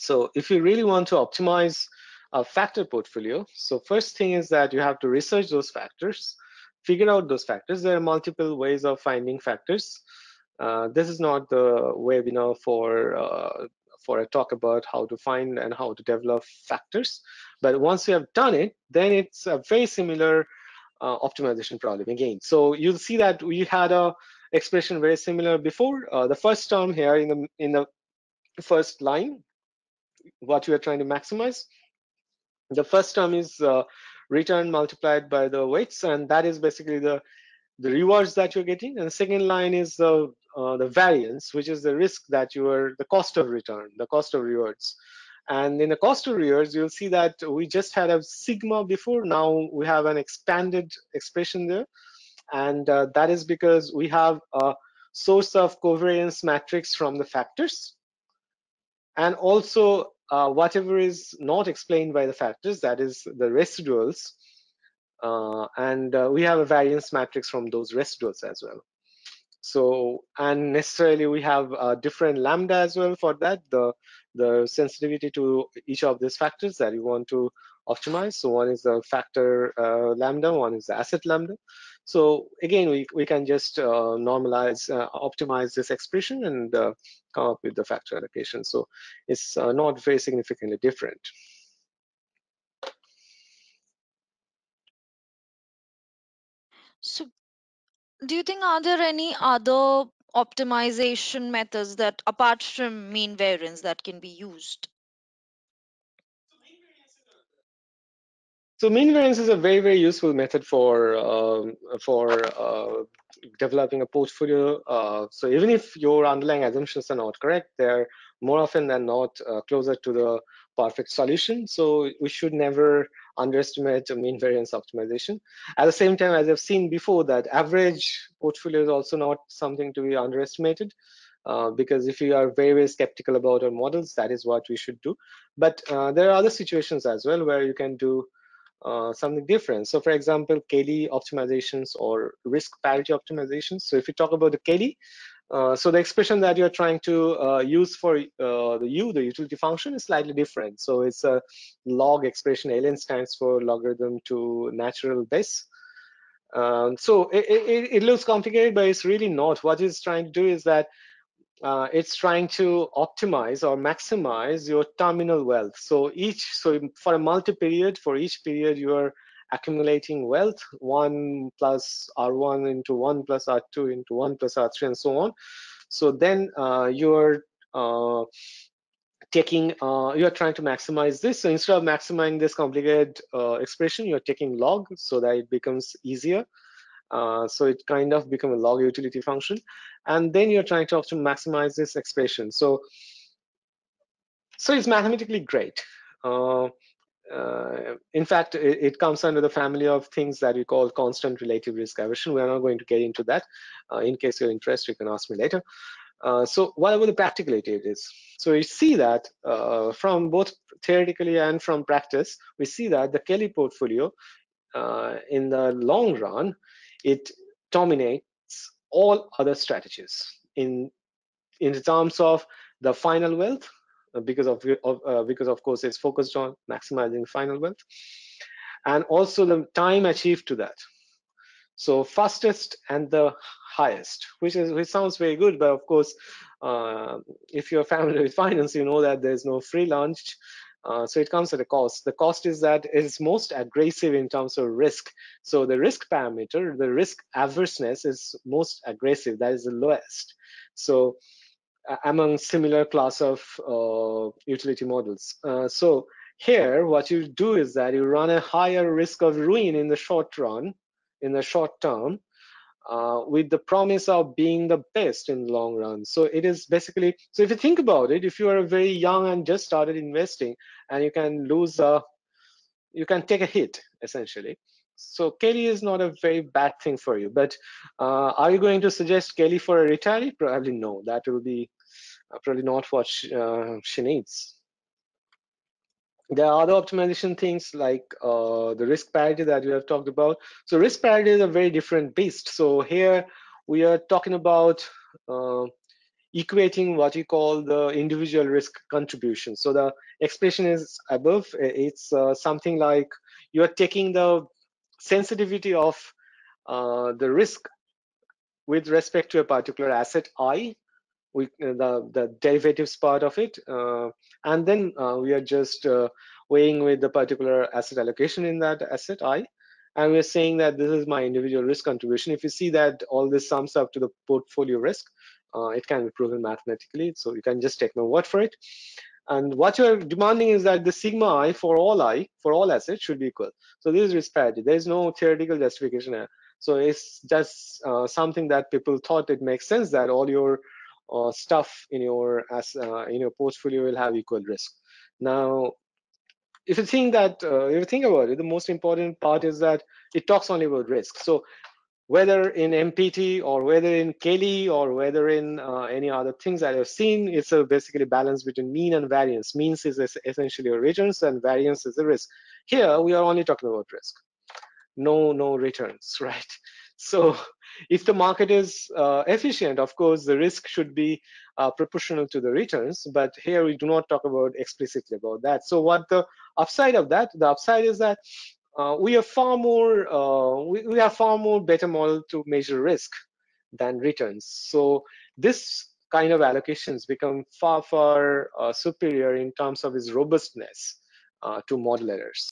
So if you really want to optimize a factor portfolio, so first thing is that you have to research those factors, figure out those factors. There are multiple ways of finding factors. Uh, this is not the webinar for uh, for a talk about how to find and how to develop factors. But once you have done it, then it's a very similar uh, optimization problem again. So you'll see that we had a expression very similar before. Uh, the first term here in the in the first line, what you are trying to maximize. The first term is uh, return multiplied by the weights, and that is basically the the rewards that you're getting. And the second line is the uh, the variance, which is the risk that you are the cost of return, the cost of rewards. And in the cost of rewards, you'll see that we just had a sigma before. Now we have an expanded expression there. And uh, that is because we have a source of covariance matrix from the factors. And also uh, whatever is not explained by the factors, that is the residuals. Uh, and uh, we have a variance matrix from those residuals as well. So, and necessarily we have a different lambda as well for that, the, the sensitivity to each of these factors that you want to optimize. So one is the factor uh, lambda, one is the asset lambda. So again, we, we can just uh, normalize, uh, optimize this expression and uh, come up with the factor allocation. So it's uh, not very significantly different. So do you think are there any other optimization methods that apart from mean variance that can be used? So mean variance is a very, very useful method for um, for uh, developing a portfolio. Uh, so even if your underlying assumptions are not correct, they're more often than not uh, closer to the perfect solution. So we should never underestimate a mean variance optimization. At the same time, as I've seen before, that average portfolio is also not something to be underestimated. Uh, because if you are very, very skeptical about our models, that is what we should do. But uh, there are other situations as well where you can do uh, something different. So for example, Kelly optimizations or risk parity optimizations. So if you talk about the Kelly, uh, so the expression that you're trying to uh, use for uh, the u, the utility function, is slightly different. So it's a log expression. ln stands for logarithm to natural base. Um, so it, it, it, looks complicated, but it's really not. What it's trying to do is that uh, it's trying to optimize or maximize your terminal wealth. So each, so for a multi-period, for each period, you are accumulating wealth, one plus R1 into one plus R2 into one plus R3 and so on. So then uh, you're uh, taking, uh, you're trying to maximize this. So instead of maximizing this complicated uh, expression, you're taking log so that it becomes easier. Uh, so it kind of become a log utility function. And then you're trying to maximize this expression. So, so it's mathematically great. Uh, uh, in fact, it, it, comes under the family of things that we call constant relative risk aversion. We are not going to get into that. Uh, in case you're interested, you can ask me later. Uh, so what about the practicality it is? So we see that from both theoretically and from practice, we see that the Kelly portfolio in the long run it dominates all other strategies in in terms of the final wealth uh, because of, of uh, because of course it's focused on maximizing final wealth and also the time achieved to that. So fastest and the highest which is which sounds very good but of course uh, if you're familiar with finance you know that there's no free lunch uh, so it comes at a cost. The cost is that it is most aggressive in terms of risk. So the risk parameter, the risk averseness is most aggressive. That is the lowest. So uh, among similar class of uh, utility models. Uh, so here, what you do is that you run a higher risk of ruin in the short run, in the short term, uh, with the promise of being the best in the long run. So it is basically, so if you think about it, if you are very young and just started investing and you can lose a, you can take a hit essentially. So Kelly is not a very bad thing for you, but uh, are you going to suggest Kelly for a retiree? Probably no, that will be uh, probably not what she, uh, she needs. There are other optimization things like uh, the risk parity that we have talked about. So risk parity is a very different beast. So here we are talking about uh, equating what you call the individual risk contribution. So the expression is above. It's uh, something like you are taking the sensitivity of uh, the risk with respect to a particular asset I, we, uh, the, the derivatives part of it, uh, and then uh, we are just weighing with the particular asset allocation in that asset I, and we're saying that this is my individual risk contribution. If you see that all this sums up to the portfolio risk, uh, it can be proven mathematically. So you can just take my word for it. And what you're demanding is that the sigma i for all i, for all assets should be equal. So this is risk parity. There is no theoretical justification here. So it's just uh, something that people thought it makes sense that all your stuff in your as uh, in your portfolio will have equal risk. Now, if you think that uh, if you think about it, the most important part is that it talks only about risk. So whether in MPT or whether in Kelly or whether in uh, any other things that I've seen, it's a basically balance between mean and variance. Means is essentially returns and variance is the risk. Here, we are only talking about risk. No, no returns, right? So if the market is uh, efficient, of course, the risk should be uh, proportional to the returns. But here we do not talk about explicitly about that. So what the upside of that? The upside is that uh, we are far more uh, we, we have far more better model to measure risk than returns. So this kind of allocations become far far uh, superior in terms of its robustness uh, to model errors.